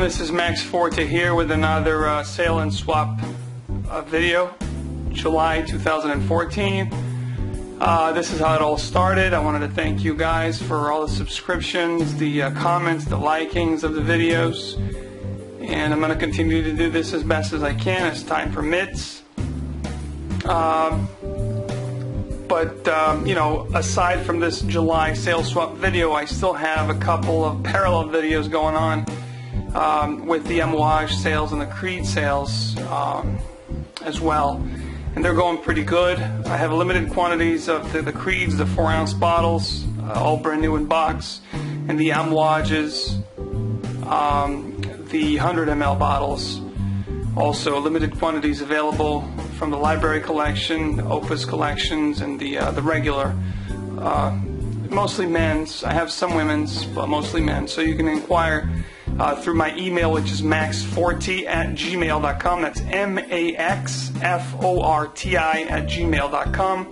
Everyone, this is Max Forti here with another uh, sale and swap uh, video, July 2014. Uh, this is how it all started. I wanted to thank you guys for all the subscriptions, the uh, comments, the likings of the videos. And I'm going to continue to do this as best as I can as time permits. Um, but um, you know, aside from this July sales swap video, I still have a couple of parallel videos going on um, with the Amouage sales and the Creed sales um, as well. And they're going pretty good. I have limited quantities of the, the Creeds, the 4 ounce bottles, uh, all brand new in box, and the Amouages, um, the 100 ml bottles. Also, limited quantities available from the library collection, Opus collections, and the uh, the regular. Uh, mostly men's. I have some women's, but mostly men's. So you can inquire uh, through my email, which is maxforti at gmail.com. That's M A X F O R T I at gmail.com.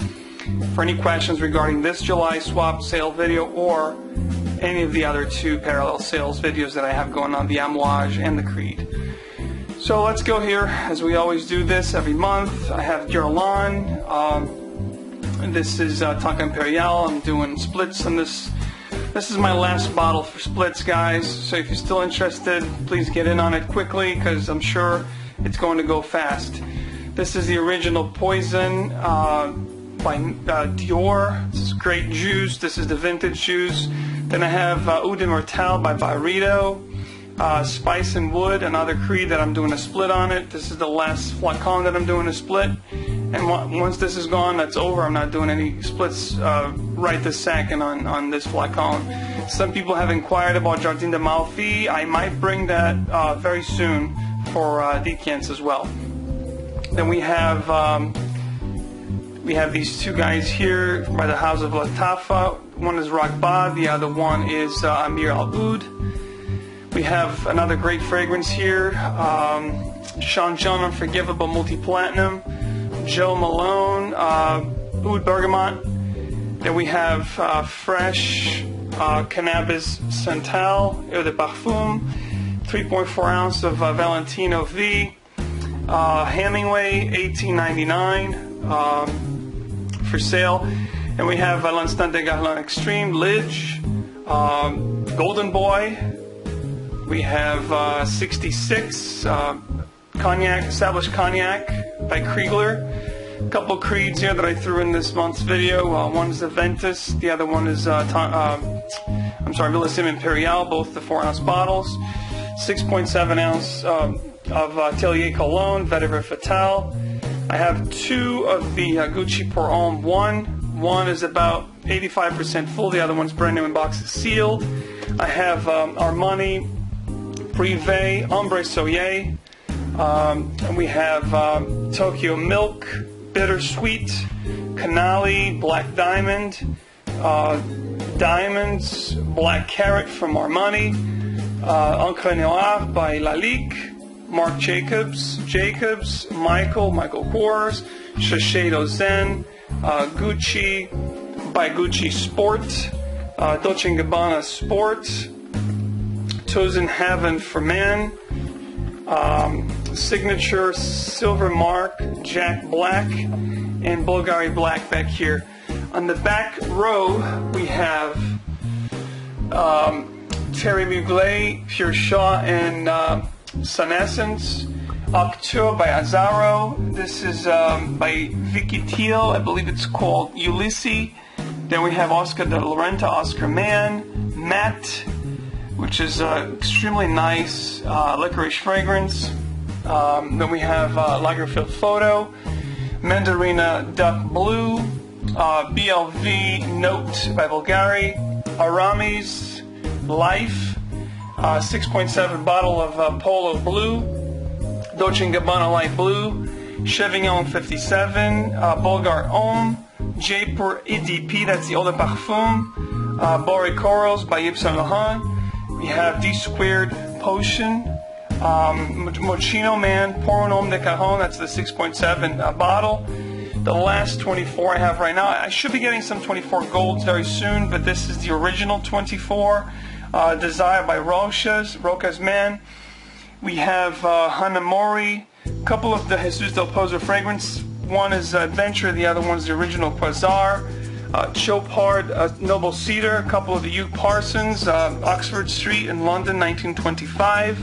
For any questions regarding this July swap sale video or any of the other two parallel sales videos that I have going on, the Amouage and the Creed. So let's go here, as we always do this every month. I have Guerlain. Um, this is uh, Tonka Imperial. I'm doing splits on this this is my last bottle for splits, guys. So if you're still interested, please get in on it quickly because I'm sure it's going to go fast. This is the original Poison uh, by uh, Dior. This is great juice. This is the vintage juice. Then I have uh, Eau de Mortel by Byredo. Uh, Spice and Wood, another Creed that I'm doing a split on it. This is the last flacon that I'm doing a split. And once this is gone, that's over. I'm not doing any splits uh, right this second on, on this flacon. Some people have inquired about Jardin d'Amalfi. I might bring that uh, very soon for uh, decants as well. Then we have um, we have these two guys here by the House of Lattafa. One is Raghba, the other one is uh, Amir Al Oud. We have another great fragrance here, um, Sean John Unforgivable Multi Platinum. Jo Malone, uh, Oud Bergamot. Then we have uh, fresh uh, Cannabis Santal, Eau de Parfum, 3.4 ounce of uh, Valentino V, uh, Hemingway, 18.99 um, for sale. And we have uh, L'Instant de Guerlain Extreme, Lidge, um, Golden Boy. We have uh, 66 uh, Cognac, established Cognac by Krigler. A couple creeds here that I threw in this month's video. Uh, one is the Ventus, the other one is, uh, uh, I'm sorry, Millésime Imperial, both the 4 ounce bottles. 6.7 ounce um, of uh, Atelier Cologne, Vetiver Fatale. I have two of the uh, Gucci Pour Homme 1. One is about 85% full, the other one's brand new in boxes sealed. I have um, Armani Privé Ombre Soleil. Um, and we have um, Tokyo Milk, Bittersweet, Canali, Black Diamond, uh, Diamonds, Black Carrot from Armani, uh, Encre Noir by Lalique, Marc Jacobs, Jacobs, Michael, Michael Kors, Shiseido Zen, uh, Gucci by Gucci Sport, uh, Dolce & Gabbana Sport, Toes in Heaven for Men, um, signature silver mark Jack Black and Bulgari Black back here. On the back row we have um, Terry Mugler, Pure Shaw, and uh, Essence. October by Azzaro. This is um, by Vicky Tiel. I believe it's called Ulysses. Then we have Oscar de la Renta, Oscar Mann, Matt, which is uh, extremely nice uh, licorice fragrance. Um, then we have uh, Lagerfeld Photo, Mandarina Duck Blue, uh, BLV Notte by Bulgari, Aramis Life, uh, 6.7 bottle of uh, Polo Blue, Dolce & Gabbana Light Blue, Chevignon 57, uh, Bulgar Homme, Jaipur EDP, that's the Eau de Parfum, uh, Bore Corals by Yves Saint Laurent. We have D Squared Potion, um, Moschino Man, Homme de Cajon, that's the 6.7 uh, bottle. The last 24 I have right now, I should be getting some 24 golds very soon, but this is the original 24. uh, Desire by Rochas, Roca's Man. We have uh, Hanae Mori, a couple of the Jesus del Pozo fragrance. One is Adventure, the other one is the original Quasar. Uh, Chopard, uh, Noble Cedar, a couple of the Hugh Parsons, uh, Oxford Street in London, 1925.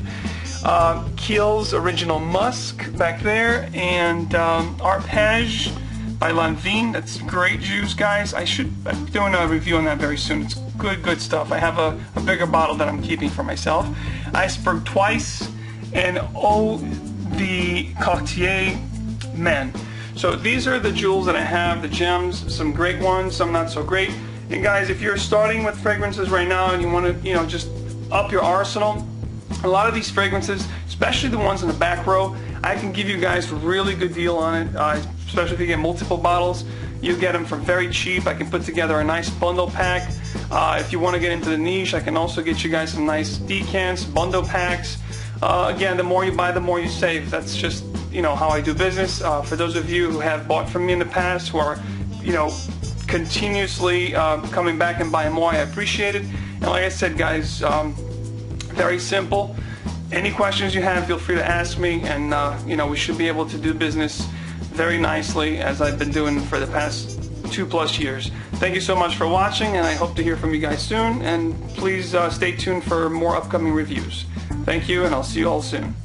Uh, Kiehl's Original Musk back there, and um, Arpege by Lanvin. That's great juice, guys. I should I'm doing a review on that very soon. It's good, good stuff. I have a, a bigger bottle that I'm keeping for myself. Iceberg Twice, and Oh, the Cartier Men. So these are the jewels that I have, the gems, some great ones, some not so great. And guys, if you're starting with fragrances right now and you want to, you know, just up your arsenal, a lot of these fragrances, especially the ones in the back row, I can give you guys a really good deal on it, uh, especially if you get multiple bottles. You get them for very cheap. I can put together a nice bundle pack. Uh, if you want to get into the niche, I can also get you guys some nice decants, bundle packs. Uh, again, the more you buy, the more you save. That's just you know how I do business. Uh, for those of you who have bought from me in the past, who are you know continuously uh, coming back and buying more, I appreciate it. And like I said, guys, um, very simple. Any questions you have, feel free to ask me, and uh, you know we should be able to do business very nicely as I've been doing for the past two plus years. Thank you so much for watching, and I hope to hear from you guys soon. And please uh, stay tuned for more upcoming reviews. Thank you, and I'll see you all soon.